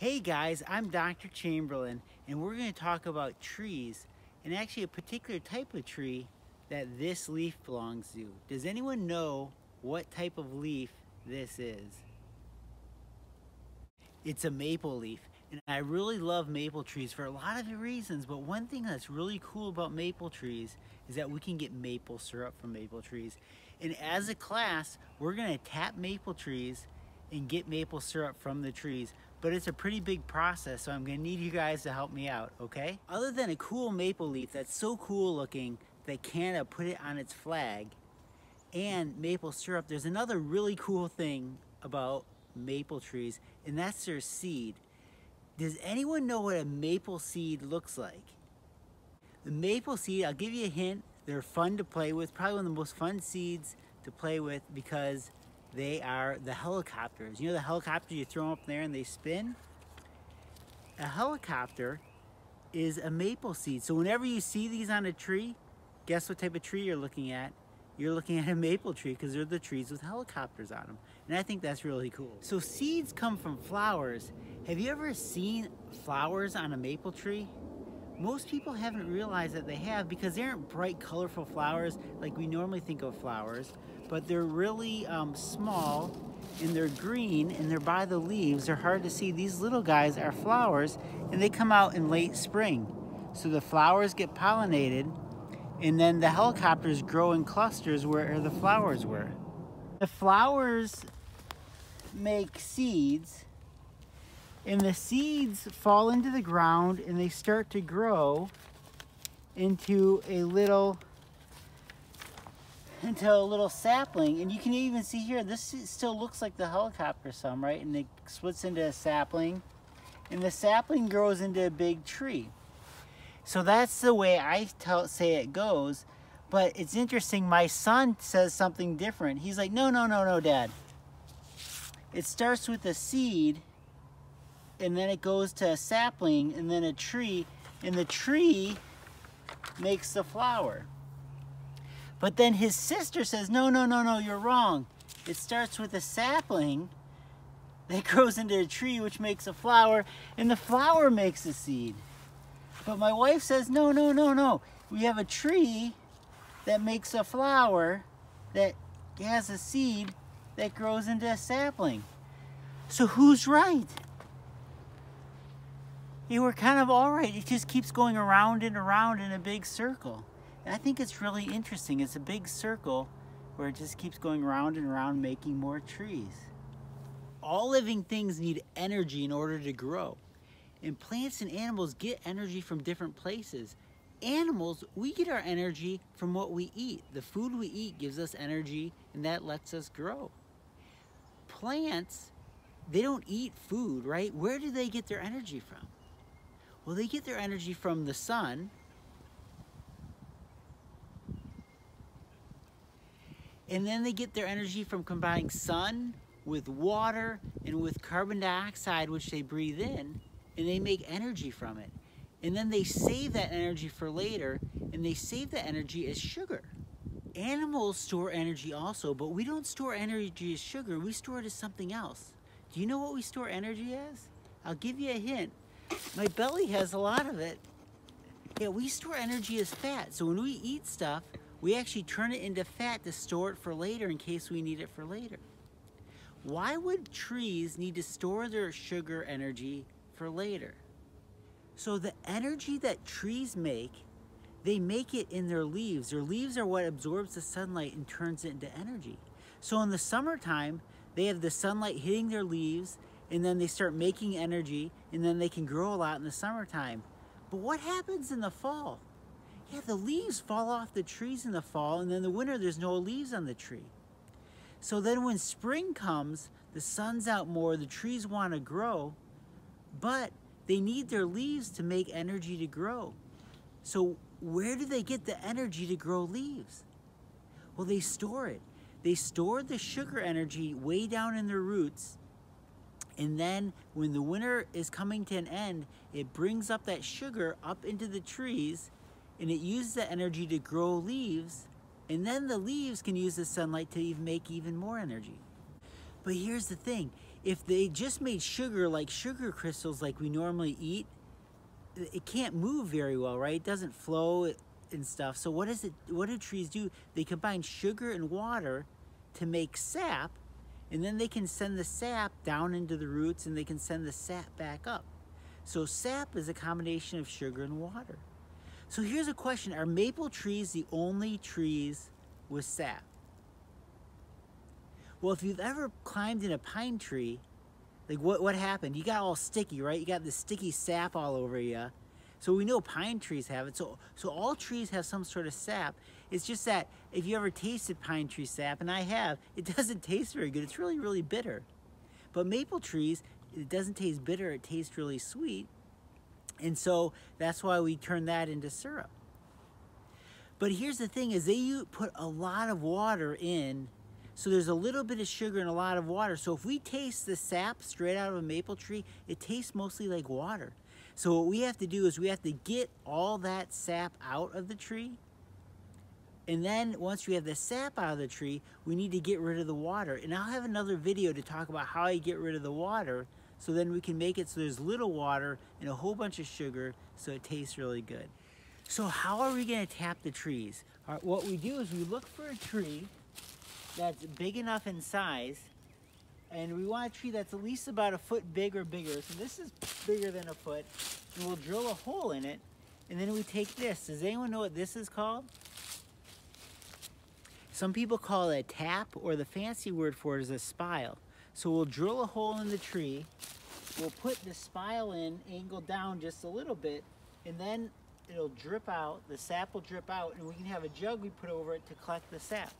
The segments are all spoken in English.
Hey guys, I'm Dr. Chamberlain and we're going to talk about trees and actually a particular type of tree that this leaf belongs to. Does anyone know what type of leaf this is? It's a maple leaf and I really love maple trees for a lot of reasons but one thing that's really cool about maple trees is that we can get maple syrup from maple trees and as a class we're going to tap maple trees and get maple syrup from the trees but it's a pretty big process so I'm gonna need you guys to help me out okay? Other than a cool maple leaf that's so cool looking that Canada put it on its flag and maple syrup there's another really cool thing about maple trees and that's their seed. Does anyone know what a maple seed looks like? The maple seed I'll give you a hint they're fun to play with probably one of the most fun seeds to play with because they are the helicopters. You know the helicopter you throw up there and they spin? A helicopter is a maple seed. So whenever you see these on a tree, guess what type of tree you're looking at? You're looking at a maple tree because they're the trees with helicopters on them. And I think that's really cool. So seeds come from flowers. Have you ever seen flowers on a maple tree? Most people haven't realized that they have because they aren't bright, colorful flowers like we normally think of flowers but they're really um, small and they're green and they're by the leaves. They're hard to see. These little guys are flowers and they come out in late spring. So the flowers get pollinated and then the helicopters grow in clusters where the flowers were. The flowers make seeds and the seeds fall into the ground and they start to grow into a little into a little sapling and you can even see here this still looks like the helicopter some right? And it splits into a sapling and the sapling grows into a big tree. So that's the way I tell say it goes but it's interesting my son says something different. He's like no no no no dad. It starts with a seed and then it goes to a sapling and then a tree and the tree makes the flower but then his sister says, no, no, no, no, you're wrong. It starts with a sapling that grows into a tree, which makes a flower, and the flower makes a seed. But my wife says, no, no, no, no. We have a tree that makes a flower that has a seed that grows into a sapling. So who's right? You were kind of all right. It just keeps going around and around in a big circle. And I think it's really interesting. It's a big circle where it just keeps going round and round making more trees. All living things need energy in order to grow. And plants and animals get energy from different places. Animals, we get our energy from what we eat. The food we eat gives us energy and that lets us grow. Plants, they don't eat food, right? Where do they get their energy from? Well, they get their energy from the sun, And then they get their energy from combining sun with water and with carbon dioxide, which they breathe in, and they make energy from it. And then they save that energy for later, and they save that energy as sugar. Animals store energy also, but we don't store energy as sugar, we store it as something else. Do you know what we store energy as? I'll give you a hint. My belly has a lot of it. Yeah, we store energy as fat. So when we eat stuff, we actually turn it into fat to store it for later in case we need it for later. Why would trees need to store their sugar energy for later? So the energy that trees make, they make it in their leaves. Their leaves are what absorbs the sunlight and turns it into energy. So in the summertime, they have the sunlight hitting their leaves and then they start making energy and then they can grow a lot in the summertime. But what happens in the fall? Yeah, the leaves fall off the trees in the fall, and then the winter there's no leaves on the tree. So then when spring comes, the sun's out more, the trees want to grow, but they need their leaves to make energy to grow. So where do they get the energy to grow leaves? Well, they store it. They store the sugar energy way down in their roots. And then when the winter is coming to an end, it brings up that sugar up into the trees and it uses the energy to grow leaves and then the leaves can use the sunlight to even make even more energy. But here's the thing, if they just made sugar like sugar crystals like we normally eat, it can't move very well, right? It doesn't flow and stuff. So what is it? What do trees do? They combine sugar and water to make sap, and then they can send the sap down into the roots, and they can send the sap back up. So sap is a combination of sugar and water. So here's a question: Are maple trees the only trees with sap? Well, if you've ever climbed in a pine tree, like what, what happened? You got all sticky, right? You got the sticky sap all over you. So we know pine trees have it. So, so all trees have some sort of sap. It's just that if you ever tasted pine tree sap, and I have, it doesn't taste very good. It's really, really bitter. But maple trees, it doesn't taste bitter. It tastes really sweet. And so that's why we turn that into syrup. But here's the thing is they put a lot of water in so there's a little bit of sugar and a lot of water. So if we taste the sap straight out of a maple tree, it tastes mostly like water. So what we have to do is we have to get all that sap out of the tree. And then once we have the sap out of the tree, we need to get rid of the water. And I'll have another video to talk about how you get rid of the water so then we can make it so there's little water and a whole bunch of sugar so it tastes really good. So how are we gonna tap the trees? What we do is we look for a tree that's big enough in size and we want a tree that's at least about a foot big or bigger. So this is bigger than a foot. And we'll drill a hole in it and then we take this. Does anyone know what this is called? Some people call it a tap or the fancy word for it is a spile. So we'll drill a hole in the tree. We'll put the spile in, angled down just a little bit, and then it'll drip out, the sap will drip out, and we can have a jug we put over it to collect the sap.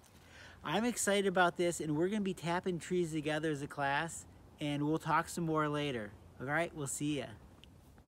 I'm excited about this and we're gonna be tapping trees together as a class and we'll talk some more later. All right, we'll see ya.